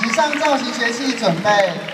时尚造型学系准备。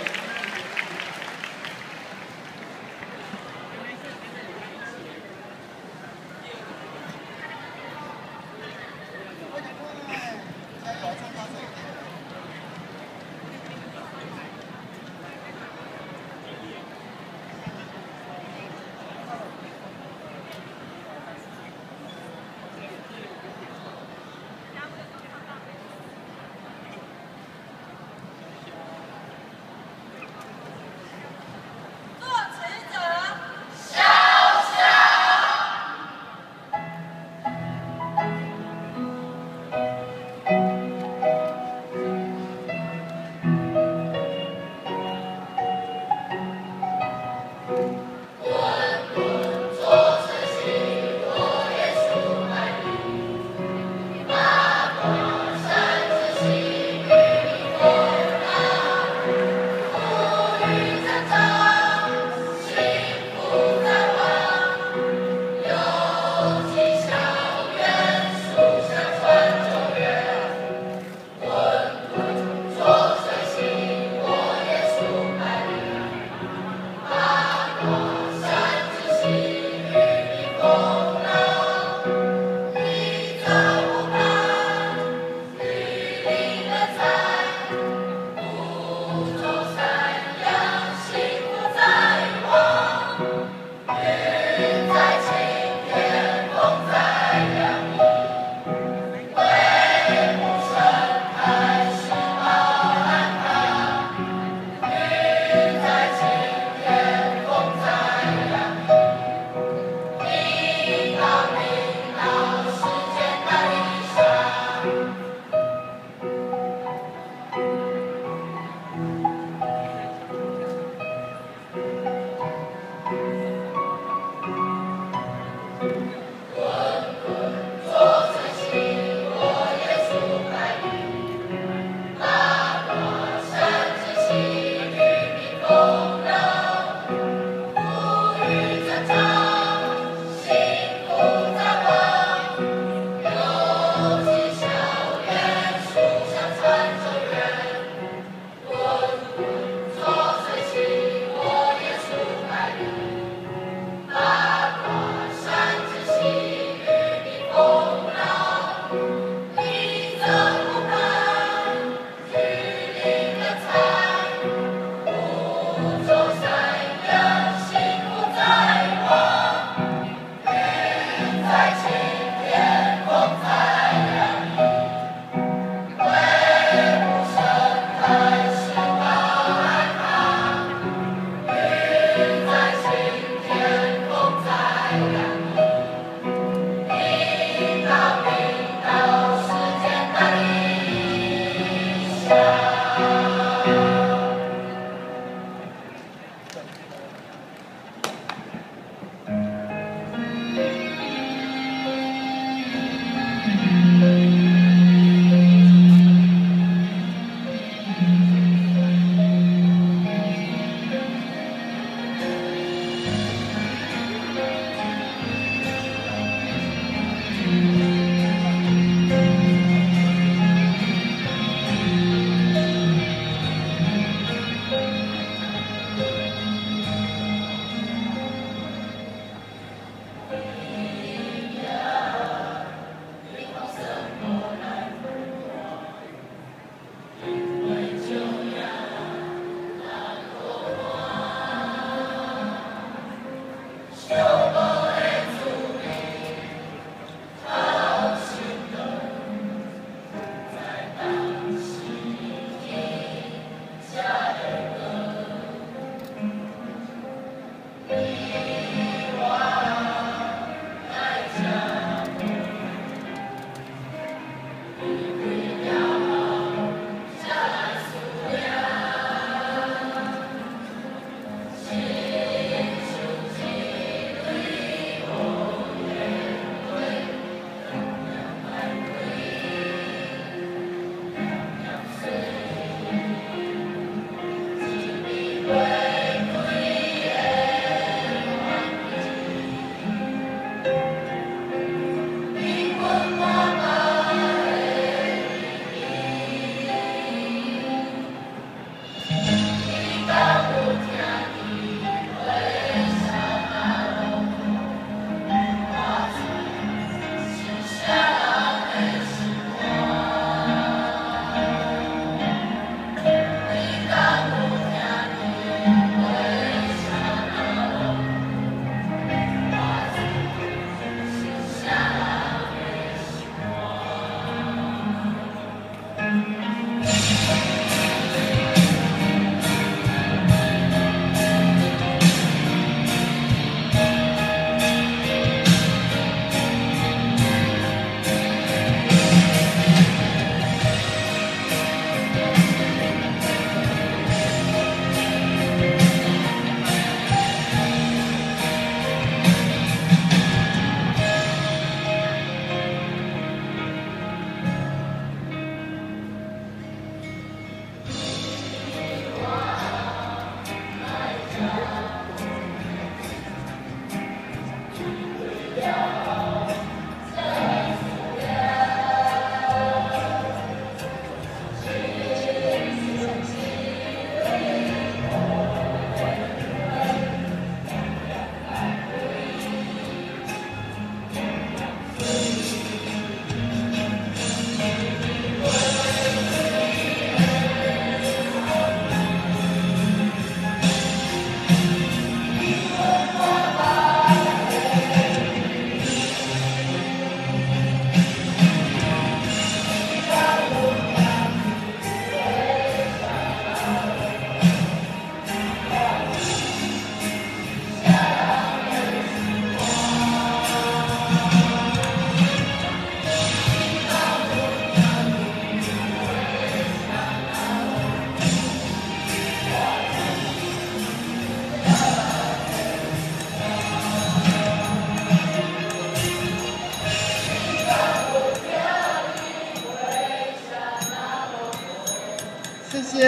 谢谢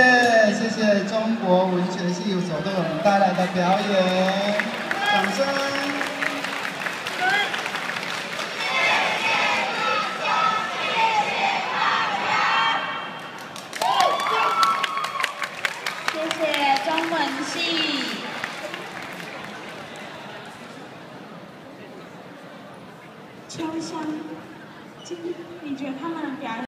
谢谢中国文学系所为我们带来的表演，掌声。